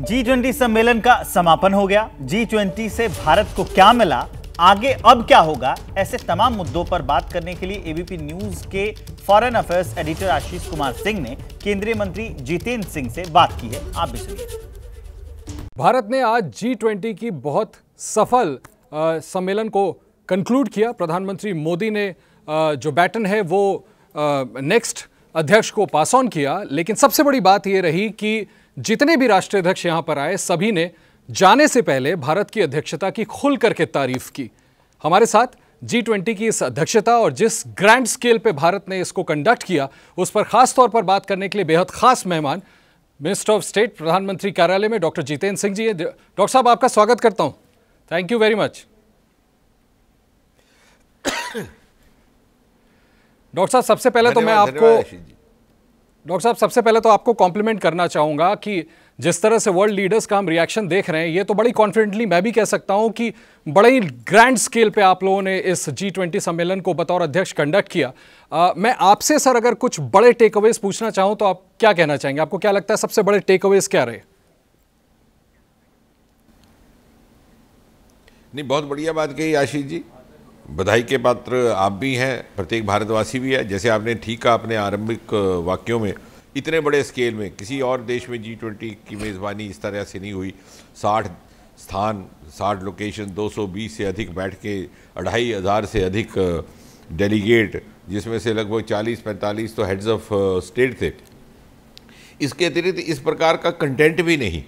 G twenty सम्मेलन का समापन हो गया। जी ट्वेंटी से भारत को क्या मिला? आगे अब क्या होगा? ऐसे तमाम मुद्दों पर बात करने के लिए एबीपी न्यूज़ के foreign affairs editor Ashish Kumar Singh ने केंद्रीय मंत्री जितेंद्र सिंह से बात की है। आप भी सुनिए। भारत ने आज जी ट्वेंटी की बहुत सफल अ, सम्मेलन को कंक्लूड किया। प्रधानमंत्री मोदी ने अ, जो बैटन है वो नेक्स्ट अध्यक्ष को पास ऑन किया। लेकिन सबसे बड़ी बात ये रही कि जितने भी राष्ट्रीय अध्यक्ष यहाँ पर आए सभी ने जाने से पहले भारत की अध्यक्षता की खुल करके तारीफ़ की। हमारे साथ जी ट्वेंटी की इस अध्यक्षता और जिस ग्रैंड स्केल पे भारत ने इसको कंडक्ट किया उस पर खास तौर पर बात करने के लिए बेहद खास मेहमान मिनिस्टर ऑफ़ स्टेट प्रधानमंत्री कार्यालय में डॉक्टर जितेंद्र सिंह जी डॉक्टर साहब आपका स्वागत करता हूँ। Thank you very much doctor साहब सबसे पहले तो मैं आपको। डॉक्टर साहब सबसे पहले तो आपको कॉम्प्लीमेंट करना चाहूँगा कि जिस तरह से वर्ल्ड लीडर्स का हम रिएक्शन देख रहे हैं ये तो बड़ी कॉन्फिडेंटली मैं भी कह सकता हूँ कि बड़े ही ग्रैंड स्केल पे आप लोगों ने इस जी ट्वेंटी सम्मेलन को बतौर अध्यक्ष कंडक्ट किया। अ, मैं आपसे सर अगर कुछ बड़े टेक अवेज पूछना चाहूँ तो आप क्या कहना चाहेंगे? आपको क्या लगता है सबसे बड़े टेक अवेज क्या रहे? नहीं बहुत बढ़िया बात कही आशीष जी। बधाई के पात्र आप भी हैं, प्रत्येक भारतवासी भी है। जैसे आपने ठीक कहा अपने आरंभिक वाक्यों में, इतने बड़े स्केल में, किसी और देश में जी ट्वेंटी की मेज़बानी इस तरह से नहीं हुई। साठ स्थान, साठ लोकेशन 220 से अधिक बैठ के, अढ़ाई हज़ार से अधिक डेलीगेट जिसमें से लगभग 40-45 तो हेड्स ऑफ़ स्टेट थे। इसके अतिरिक्त इस प्रकार का कंटेंट भी नहीं।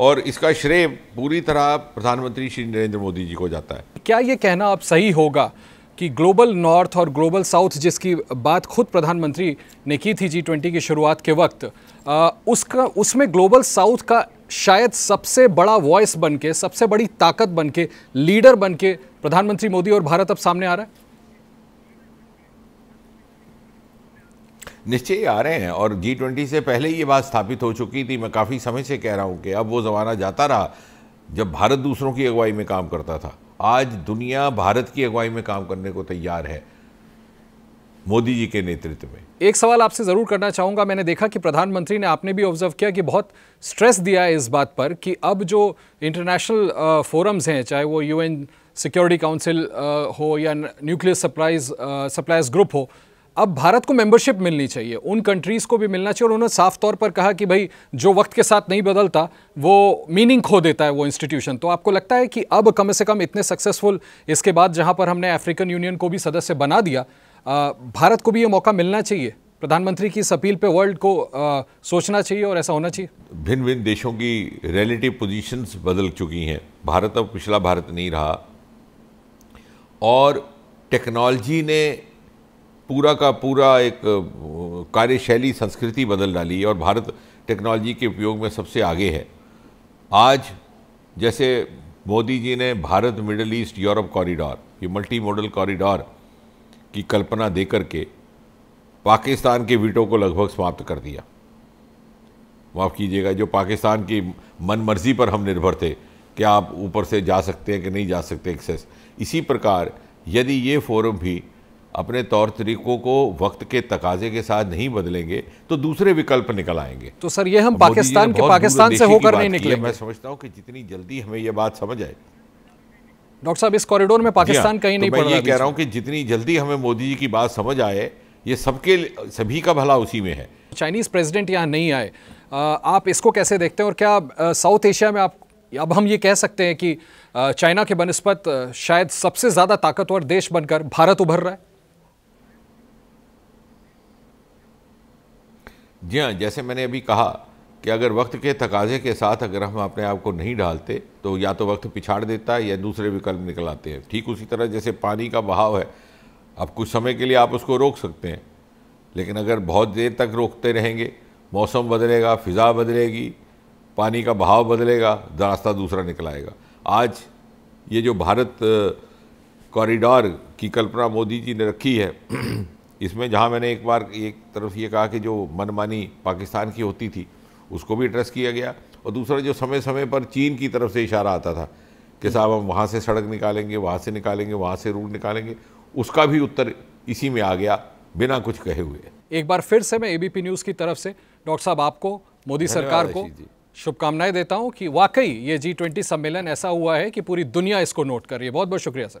और इसका श्रेय पूरी तरह प्रधानमंत्री श्री नरेंद्र मोदी जी को जाता है। क्या ये कहना अब सही होगा कि ग्लोबल नॉर्थ और ग्लोबल साउथ जिसकी बात खुद प्रधानमंत्री ने की थी जी ट्वेंटी की शुरुआत के वक्त आ, उसका उसमें ग्लोबल साउथ का शायद सबसे बड़ा वॉइस बन के सबसे बड़ी ताकत बन के लीडर बन के प्रधानमंत्री मोदी और भारत अब सामने आ रहा है? निश्चय आ रहे हैं और जी ट्वेंटी से पहले ये बात स्थापित हो चुकी थी। मैं काफ़ी समय से कह रहा हूँ कि अब वो ज़माना जाता रहा जब भारत दूसरों की अगुवाई में काम करता था। आज दुनिया भारत की अगुवाई में काम करने को तैयार है मोदी जी के नेतृत्व में। एक सवाल आपसे ज़रूर करना चाहूँगा। मैंने देखा कि प्रधानमंत्री ने आपने भी ऑब्ज़र्व किया कि बहुत स्ट्रेस दिया है इस बात पर कि अब जो इंटरनेशनल फोरम्स हैं, चाहे वो यूएन सिक्योरिटी काउंसिल हो या न्यूक्लियर सप्लाइज सप्लायर्स ग्रुप हो अब भारत को मेंबरशिप मिलनी चाहिए। उन कंट्रीज़ को भी मिलना चाहिए और उन्होंने साफ़ तौर पर कहा कि भाई जो वक्त के साथ नहीं बदलता वो मीनिंग खो देता है वो इंस्टीट्यूशन तो आपको लगता है कि अब कम से कम इतने सक्सेसफुल इसके बाद जहाँ पर हमने अफ्रीकन यूनियन को भी सदस्य बना दिया भारत को भी ये मौका मिलना चाहिए। प्रधानमंत्री की इस अपील पे वर्ल्ड को आ, सोचना चाहिए और ऐसा होना चाहिए। भिन्न भिन्न देशों की रिलेटिव पोजीशंस बदल चुकी हैं। भारत अब पिछला भारत नहीं रहा। और टेक्नोलॉजी ने पूरा का पूरा एक कार्यशैली, संस्कृति बदल डाली और भारत टेक्नोलॉजी के उपयोग में सबसे आगे है। आज जैसे मोदी जी ने Bharat, middle east, Europe corridor, ये मल्टी मॉडल कॉरिडोर की कल्पना दे करके पाकिस्तान के वीटो को लगभग समाप्त कर दिया। माफ़ कीजिएगा, जो पाकिस्तान की मन मर्ज़ी पर हम निर्भर थे कि आप ऊपर से जा सकते हैं कि नहीं जा सकते एक्सेस इसी प्रकार यदि ये फोरम भी अपने तौर तरीकों को वक्त के तकाजे के साथ नहीं बदलेंगे तो दूसरे विकल्प निकल आएँगे। तो सर ये हम पाकिस्तान के पाकिस्तान से होकर नहीं निकले मैं समझता हूँ कि जितनी जल्दी हमें ये बात समझ आए। डॉक्टर साहब इस कॉरिडोर में हाँ, पाकिस्तान कहीं तो नहीं मैं रहा ये कह रहा हूँ कि जितनी जल्दी हमें मोदी जी की बात समझ आए ये सबके सभी का भला उसी में है। चाइनीज़ प्रेसिडेंट यहाँ नहीं आए। आप इसको कैसे देखते हैं और क्या साउथ एशिया में आप अब हम ये कह सकते हैं कि चाइना के बनस्पत शायद सबसे ज़्यादा ताकतवर देश बनकर भारत उभर रहा है। जी हाँ जैसे मैंने अभी कहा कि अगर वक्त के तकाजे के साथ अगर हम अपने आप को नहीं डालते तो या तो वक्त पिछाड़ देता है या दूसरे विकल्प निकल आते हैं। ठीक उसी तरह जैसे पानी का बहाव है अब कुछ समय के लिए आप उसको रोक सकते हैं, लेकिन अगर बहुत देर तक रोकते रहेंगे, मौसम बदलेगा, फ़िज़ा बदलेगी, पानी का बहाव बदलेगा, रास्ता दूसरा निकल आएगा। आज ये जो भारत कॉरिडोर की कल्पना मोदी जी ने रखी है इसमें जहाँ मैंने एक बार एक तरफ़ ये कहा कि जो मनमानी पाकिस्तान की होती थी उसको भी एड्रेस किया गया और दूसरा जो समय समय पर चीन की तरफ़ से इशारा आता था कि साहब हम वहाँ से सड़क निकालेंगे वहाँ से निकालेंगे वहाँ से रूट निकालेंगे उसका भी उत्तर इसी में आ गया बिना कुछ कहे हुए। एक बार फिर से मैं एबीपी न्यूज़ की तरफ़ से डॉक्टर साहब आपको मोदी सरकार को शुभकामनाएँ देता हूँ कि वाकई ये जी ट्वेंटी सम्मेलन ऐसा हुआ है कि पूरी दुनिया इसको नोट कर रही है। बहुत बहुत शुक्रिया सर।